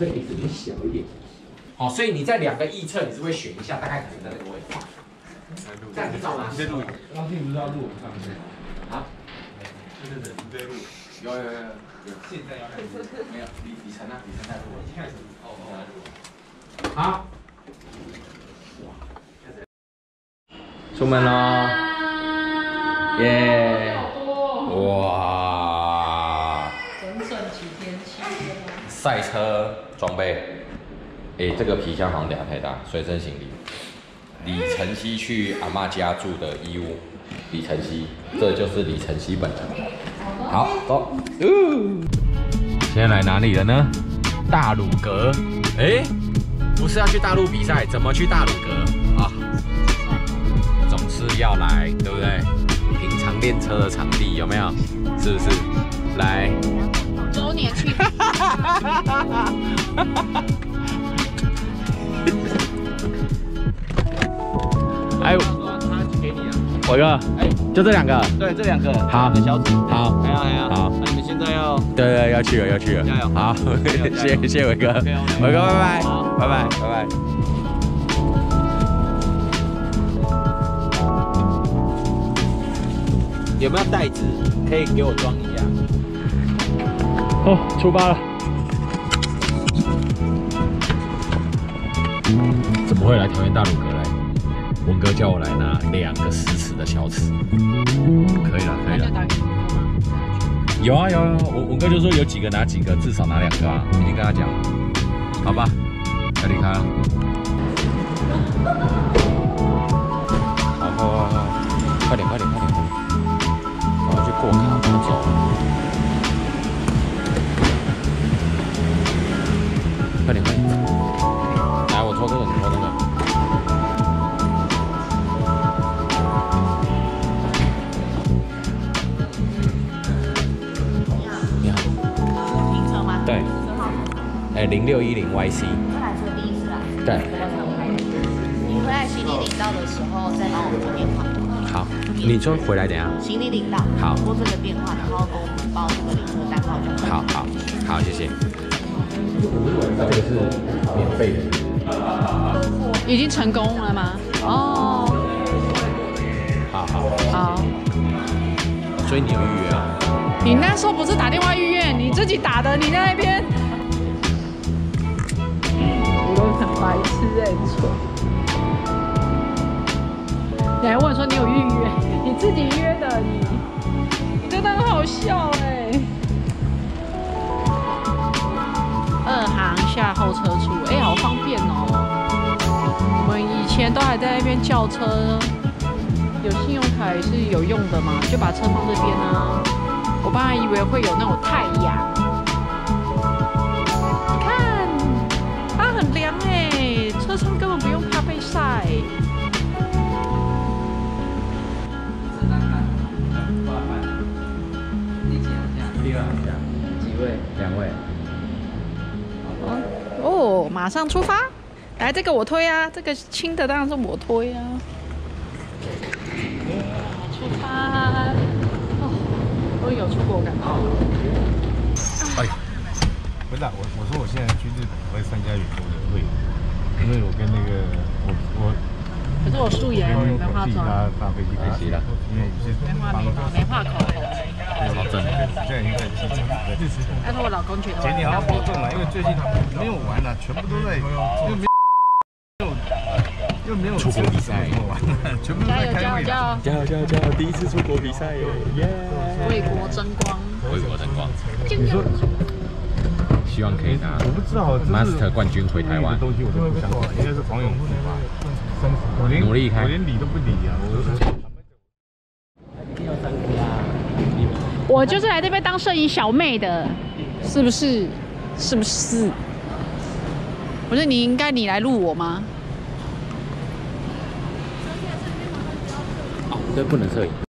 对 x 比较小一点。好，所以你在两个预测，你是会选一下，大概可能在那个位置。这样你找哪？你在录影，刚并不是要录我上面。啊？对对对，你在录。有有有有。现在要开始。没有，李李晨啊，李晨在录。已经开始。哦哦。好。出门喽！耶！哇！赛车装备。哎，这个皮箱好像量太大，随身行李。李晨曦去阿妈家住的衣物。李晨曦，这就是李晨曦本人。好，走。现在来哪里了呢？大鲁阁。哎，不是要去大陆比赛，怎么去大鲁阁啊？总是要来，对不对？平常练车的场地有没有？是不是？来。周年庆。哎，伟哥，哎，就这两个，对，这两个，好，小组，好，还有还有，好，那你们现在要，对对，要去了，要去了，加油，好，谢谢谢伟哥，伟哥，拜拜，拜拜，拜拜。有没有袋子可以给我装一下？哦，出发了。怎么会来桃园大鲁阁来？文哥叫我来拿两个十尺的小尺，可以了，可以了。有啊有啊，文文哥就说有几个拿几个，至少拿两个啊，已经跟他讲了。好吧，要离开了。好，好，好，好，快点，快点，快点，我要去过卡，我走。快点，快点。哎，零六一零 YC。这台车第一次来。对。你回来行李领到的时候再帮我们拨电话。好，你就回来等下。行李领到。好。拨这个电话，然后给我们报这个领车单号就可以。好好好，谢谢。这个是免费的。已经成功了吗？哦，好好。好。所以你有预约啊？你那时候不是打电话预约，你自己打的，你在那边。是认，错。你还问说你有预约，你自己约的，你你真的很好笑哎。二行下候车处，哎，好方便哦。我们以前都还在那边叫车，有信用卡也是有用的嘛，就把车放这边啊。我本来以为会有那种太马上出发！来，这个我推啊，这个轻的当然是我推啊。出发！哦，我有出国感。哎，不是、啊，我我说我现在去日本我会参加员工的会，因为我跟那个我我。可是我素颜，我没化妆。搭搭飞机可惜了，因为有些没化眉毛，没化口红。好正，现在已经在机场。但是我老公觉得。姐你要保重了，因为最近他没有玩了，全部都在又没有又没有出国比赛，全部都在开会。加油加油加油加油！第一次出国比赛耶！耶！为国争光，为国争光。你说，希望可以拿我不知道 Master 冠军回台湾。东西我都不相信，应该是黄永福吧？我连努力开，我连理都不理啊！我就是来这边当摄影小妹的，是不是？是不是？不是你应该你来录我吗？哦，这，不能摄影。